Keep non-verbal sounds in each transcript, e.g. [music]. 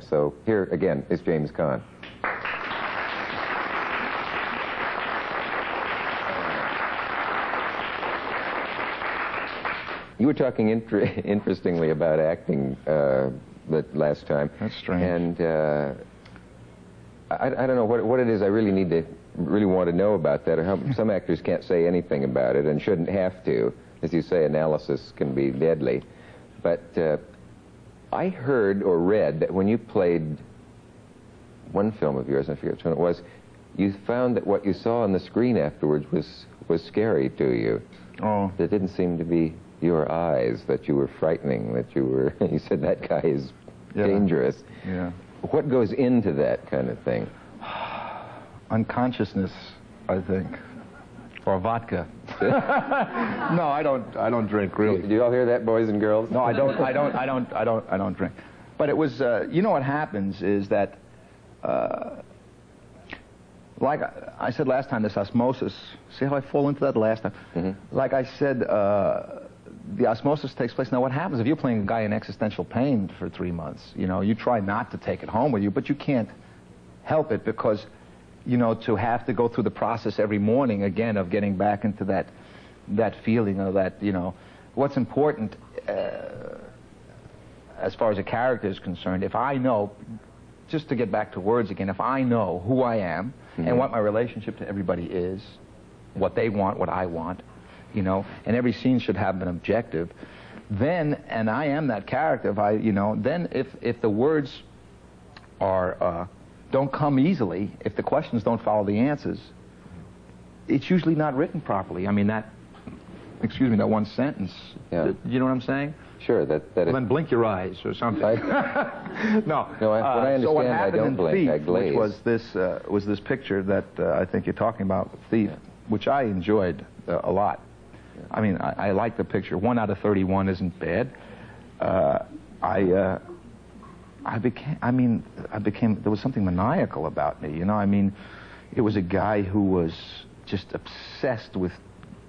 So here again is James Caan. You were talking inter [laughs] interestingly about acting uh, the last time. That's strange. And uh, I, I don't know what, what it is I really need to really want to know about that. Or how, some actors can't say anything about it and shouldn't have to. As you say, analysis can be deadly. But uh, I heard or read that when you played one film of yours, I forget which one it was, you found that what you saw on the screen afterwards was was scary to you. Oh. It didn't seem to be your eyes that you were frightening. That you were. [laughs] You said that guy is Yeah. dangerous. Yeah. What goes into that kind of thing? [sighs] Unconsciousness, I think. Or vodka. [laughs] no, I don't. I don't drink really. Did you all hear that, boys and girls? No, I don't. I [laughs] don't. I don't. I don't. I don't drink. But it was. Uh, you know what happens is that, uh, like I- said last time, this osmosis. See how I fall into that last time. Like I said, uh, the osmosis takes place. Now, what happens if you're playing a guy in existential pain for three months? You know, you try not to take it home with you, but you can't help it because, you know, to have to go through the process every morning again of getting back into that that feeling of that, you know, what's important uh, as far as a character is concerned, if I know, just to get back to words again, if I know who I am and what my relationship to everybody is, what they want, what I want, you know, and every scene should have an objective, then, and I am that character, if I, you know, then if, if the words are, uh, don't come easily, if the questions don't follow the answers, it's usually not written properly. I mean, that, excuse me, that one sentence, Yeah. you know what I'm saying? Sure, that that. Well, then blink your eyes or something. I- [laughs] no. No, I- when I so what understand, I don't in blink, Thief, I glaze. Which was this, uh, was this picture that uh, I think you're talking about, Thief, which I enjoyed uh, a lot. I mean, I, I like the picture. One out of 31 isn't bad. Uh, I, uh, I became, I mean, I became, there was something maniacal about me, you know? I mean, it was a guy who was just obsessed with,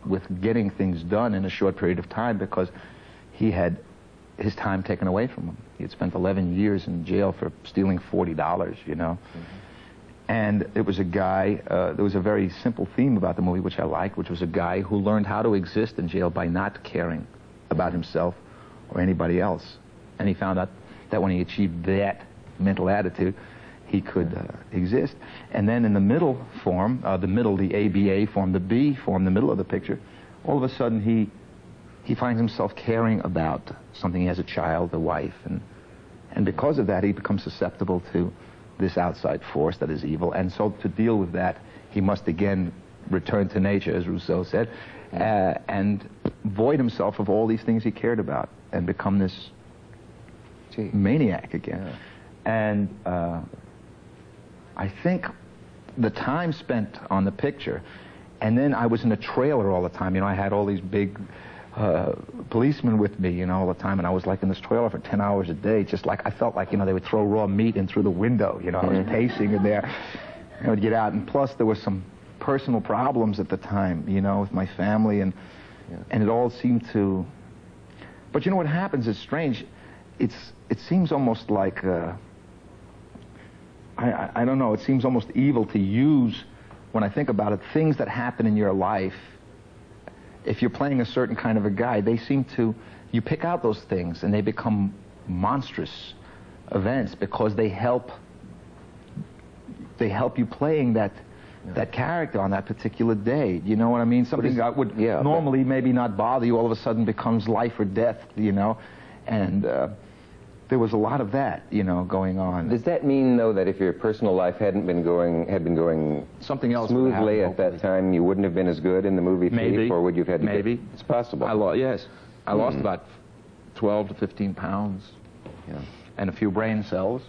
with getting things done in a short period of time because he had his time taken away from him. He had spent 11 years in jail for stealing $40, you know? And it was a guy, uh, there was a very simple theme about the movie which I liked, which was a guy who learned how to exist in jail by not caring about himself or anybody else. And he found out that when he achieved that mental attitude, he could uh, exist. And then in the middle form, uh, the middle, the ABA form, the B form, the middle of the picture, all of a sudden he, he finds himself caring about something. He has a child, a wife, and, and because of that, he becomes susceptible to this outside force that is evil. And so to deal with that, he must again return to nature, as Rousseau said, uh, and void himself of all these things he cared about and become this Gee. maniac again. And uh, I think the time spent on the picture, and then I was in a trailer all the time. You know, I had all these big uh, policemen with me, you know, all the time, and I was like in this trailer for 10 hours a day, just like I felt like, you know, they would throw raw meat in through the window. You know, I was pacing in there. I would get out, and plus there were some personal problems at the time, you know, with my family, and and it all seemed to. But you know what happens is strange. It's it seems almost like. Uh, I, I, I don't know. It seems almost evil to use, when I think about it, things that happen in your life. If you're playing a certain kind of a guy, they seem to, you pick out those things and they become monstrous events because they help, they help you playing that, that character on that particular day. You know what I mean? Something that would yeah, but- normally maybe not bother you all of a sudden becomes life or death. You know, and uh, there was a lot of that, you know, going on. Does that mean, though, that if your personal life hadn't been going, had been going Something else smoothly at that time, you wouldn't have been as good in the movie Maybe. Thief, or would you have had to? Maybe. Get, it's possible. I lost, yes. I Hmm. lost about 12 to 15 pounds Yeah. and a few brain cells.